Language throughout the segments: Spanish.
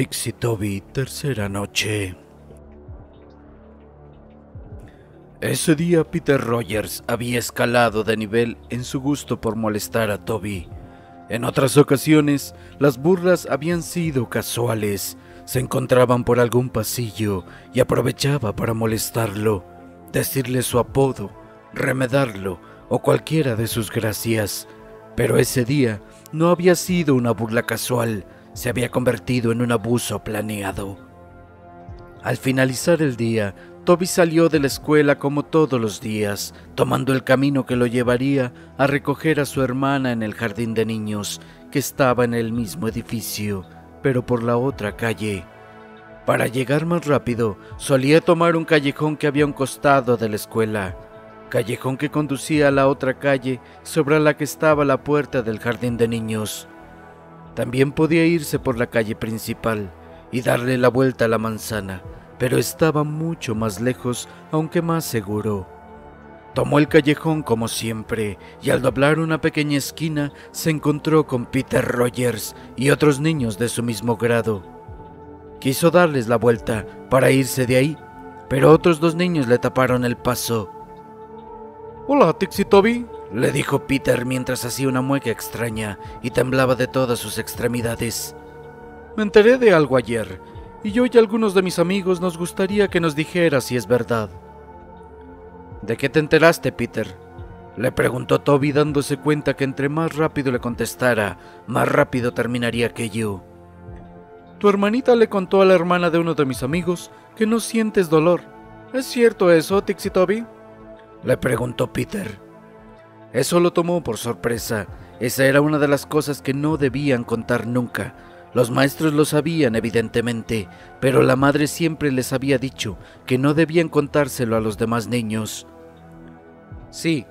Tixi Toby, tercera noche. Ese día Peter Rogers había escalado de nivel en su gusto por molestar a Toby. En otras ocasiones, las burlas habían sido casuales. Se encontraban por algún pasillo y aprovechaba para molestarlo, decirle su apodo, remedarlo o cualquiera de sus gracias. Pero ese día no había sido una burla casual, se había convertido en un abuso planeado. Al finalizar el día, Toby salió de la escuela como todos los días, tomando el camino que lo llevaría a recoger a su hermana en el jardín de niños, que estaba en el mismo edificio, pero por la otra calle. Para llegar más rápido, solía tomar un callejón que había un costado de la escuela, callejón que conducía a la otra calle sobre la que estaba la puerta del jardín de niños. También podía irse por la calle principal y darle la vuelta a la manzana, pero estaba mucho más lejos, aunque más seguro. Tomó el callejón como siempre y al doblar una pequeña esquina se encontró con Peter Rogers y otros niños de su mismo grado. Quiso darles la vuelta para irse de ahí, pero otros dos niños le taparon el paso. Hola, Tixi Toby, le dijo Peter mientras hacía una mueca extraña y temblaba de todas sus extremidades. Me enteré de algo ayer, y yo y algunos de mis amigos nos gustaría que nos dijera si es verdad. ¿De qué te enteraste, Peter? Le preguntó Toby dándose cuenta que entre más rápido le contestara, más rápido terminaría aquello. Tu hermanita le contó a la hermana de uno de mis amigos que no sientes dolor. ¿Es cierto eso, Tixi Toby? Le preguntó Peter. Eso lo tomó por sorpresa. Esa era una de las cosas que no debían contar nunca. Los maestros lo sabían, evidentemente, pero la madre siempre les había dicho que no debían contárselo a los demás niños. Sí,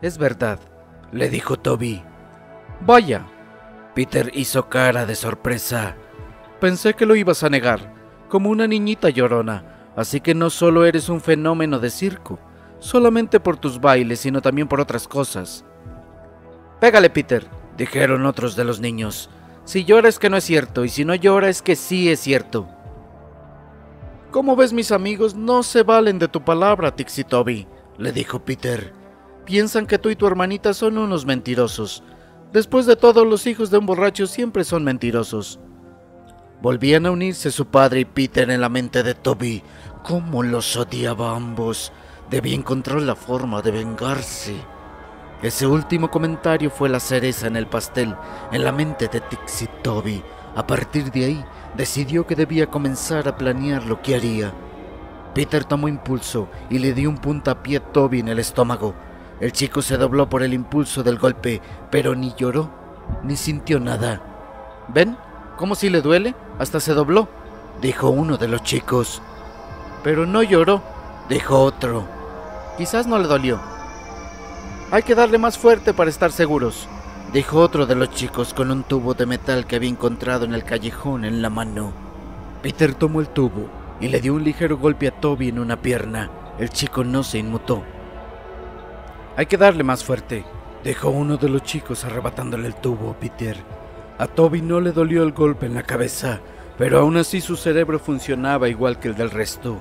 es verdad, le dijo Toby. Vaya. Peter hizo cara de sorpresa. Pensé que lo ibas a negar, como una niñita llorona, así que no solo eres un fenómeno de circo, solamente por tus bailes, sino también por otras cosas. Pégale, Peter, dijeron otros de los niños. Si llora es que no es cierto, y si no llora es que sí es cierto. ¿Cómo ves, mis amigos? No se valen de tu palabra, Tixi Toby, le dijo Peter. Piensan que tú y tu hermanita son unos mentirosos. Después de todo, los hijos de un borracho siempre son mentirosos. Volvían a unirse su padre y Peter en la mente de Toby. ¿Cómo los odiaba ambos? Debía encontrar la forma de vengarse. Ese último comentario fue la cereza en el pastel en la mente de Tixi Toby. A partir de ahí, decidió que debía comenzar a planear lo que haría. Peter tomó impulso y le dio un puntapié a Toby en el estómago. El chico se dobló por el impulso del golpe, pero ni lloró ni sintió nada. ¿Ven? ¿Cómo si le duele? Hasta se dobló, dijo uno de los chicos. Pero no lloró, dijo otro. Quizás no le dolió. Hay que darle más fuerte para estar seguros, dijo otro de los chicos con un tubo de metal que había encontrado en el callejón en la mano. Peter tomó el tubo y le dio un ligero golpe a Toby en una pierna. El chico no se inmutó. Hay que darle más fuerte, dijo uno de los chicos arrebatándole el tubo a Peter. A Toby no le dolió el golpe en la cabeza, pero aún así su cerebro funcionaba igual que el del resto.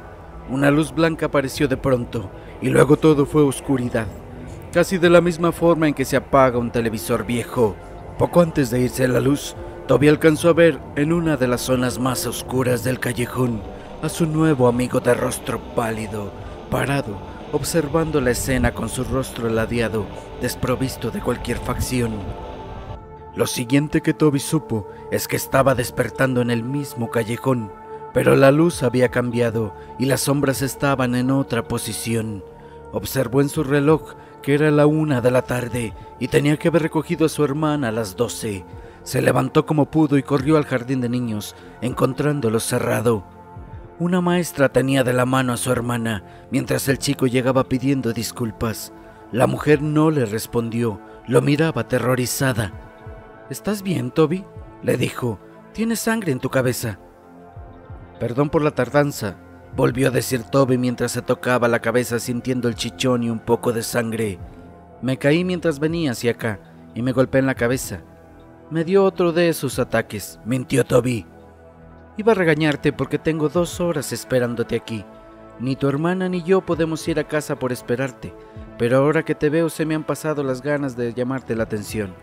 Una luz blanca apareció de pronto y luego todo fue oscuridad, casi de la misma forma en que se apaga un televisor viejo. Poco antes de irse la luz, Toby alcanzó a ver en una de las zonas más oscuras del callejón a su nuevo amigo de rostro pálido, parado, observando la escena con su rostro ladeado, desprovisto de cualquier facción. Lo siguiente que Toby supo es que estaba despertando en el mismo callejón, pero la luz había cambiado y las sombras estaban en otra posición. Observó en su reloj que era la una de la tarde y tenía que haber recogido a su hermana a las doce. Se levantó como pudo y corrió al jardín de niños, encontrándolo cerrado. Una maestra tenía de la mano a su hermana mientras el chico llegaba pidiendo disculpas. La mujer no le respondió, lo miraba aterrorizada. ¿Estás bien, Toby? le dijo. Tienes sangre en tu cabeza. Perdón por la tardanza, volvió a decir Toby mientras se tocaba la cabeza sintiendo el chichón y un poco de sangre. Me caí mientras venía hacia acá y me golpeé en la cabeza. Me dio otro de esos ataques, mintió Toby. Iba a regañarte porque tengo dos horas esperándote aquí. Ni tu hermana ni yo podemos ir a casa por esperarte, pero ahora que te veo se me han pasado las ganas de llamarte la atención.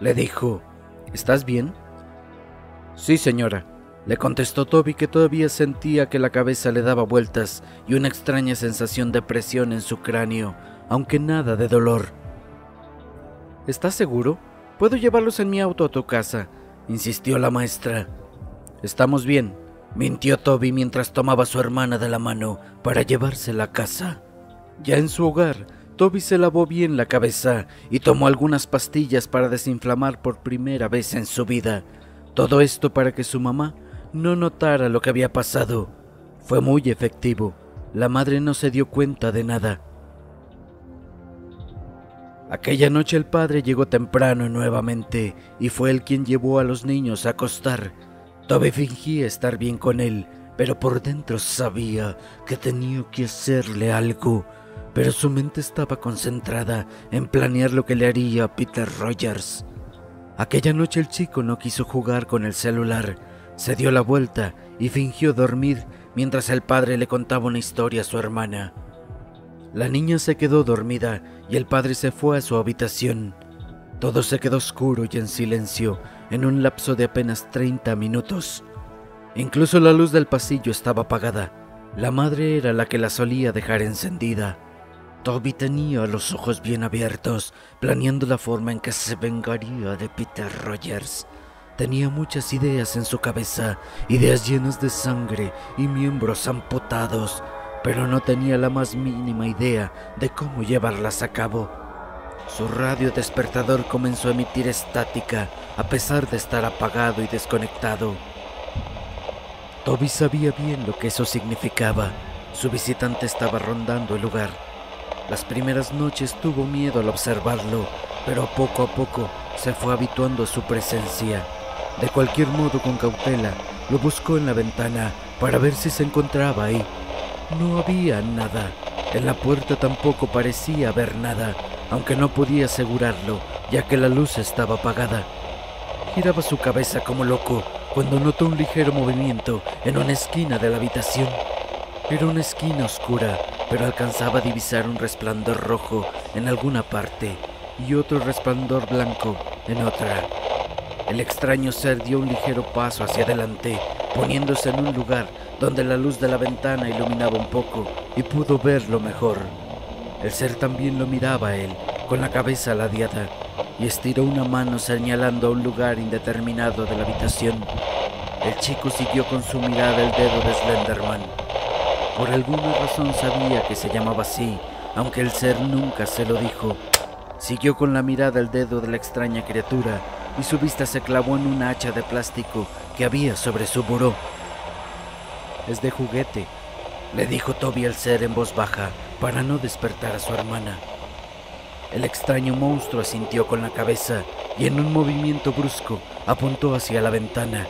Le dijo, ¿estás bien? Sí, señora, le contestó Toby que todavía sentía que la cabeza le daba vueltas y una extraña sensación de presión en su cráneo, aunque nada de dolor. ¿Estás seguro? Puedo llevarlos en mi auto a tu casa, insistió la maestra. Estamos bien, mintió Toby mientras tomaba a su hermana de la mano para llevársela a casa. Ya en su hogar, Toby se lavó bien la cabeza y tomó algunas pastillas para desinflamar por primera vez en su vida. Todo esto para que su mamá no notara lo que había pasado. Fue muy efectivo. La madre no se dio cuenta de nada. Aquella noche el padre llegó temprano nuevamente y fue él quien llevó a los niños a acostar. Toby fingía estar bien con él, pero por dentro sabía que tenía que hacerle algo. Pero su mente estaba concentrada en planear lo que le haría a Peter Rogers. Aquella noche el chico no quiso jugar con el celular, se dio la vuelta y fingió dormir mientras el padre le contaba una historia a su hermana. La niña se quedó dormida y el padre se fue a su habitación. Todo se quedó oscuro y en silencio en un lapso de apenas 30 minutos. Incluso la luz del pasillo estaba apagada. La madre era la que la solía dejar encendida. Toby tenía los ojos bien abiertos, planeando la forma en que se vengaría de Peter Rogers. Tenía muchas ideas en su cabeza, ideas llenas de sangre y miembros amputados, pero no tenía la más mínima idea de cómo llevarlas a cabo. Su radio despertador comenzó a emitir estática a pesar de estar apagado y desconectado. Toby sabía bien lo que eso significaba. Su visitante estaba rondando el lugar. Las primeras noches tuvo miedo al observarlo, pero poco a poco se fue habituando a su presencia. De cualquier modo, con cautela, lo buscó en la ventana para ver si se encontraba ahí. No había nada. En la puerta tampoco parecía haber nada, aunque no podía asegurarlo, ya que la luz estaba apagada. Giraba su cabeza como loco cuando notó un ligero movimiento en una esquina de la habitación. Era una esquina oscura, pero alcanzaba a divisar un resplandor rojo en alguna parte y otro resplandor blanco en otra. El extraño ser dio un ligero paso hacia adelante, poniéndose en un lugar donde la luz de la ventana iluminaba un poco y pudo verlo mejor. El ser también lo miraba a él, con la cabeza ladeada, y estiró una mano señalando a un lugar indeterminado de la habitación. El chico siguió con su mirada el dedo de Slenderman. Por alguna razón sabía que se llamaba así, aunque el ser nunca se lo dijo. Siguió con la mirada el dedo de la extraña criatura y su vista se clavó en una hacha de plástico que había sobre su buró. Es de juguete, le dijo Toby al ser en voz baja para no despertar a su hermana. El extraño monstruo asintió con la cabeza y en un movimiento brusco apuntó hacia la ventana.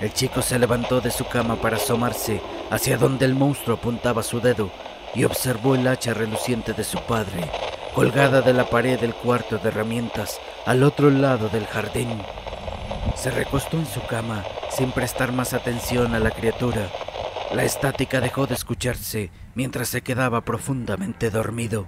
El chico se levantó de su cama para asomarse hacia donde el monstruo apuntaba su dedo y observó el hacha reluciente de su padre, colgada de la pared del cuarto de herramientas al otro lado del jardín. Se recostó en su cama sin prestar más atención a la criatura. La estática dejó de escucharse mientras se quedaba profundamente dormido.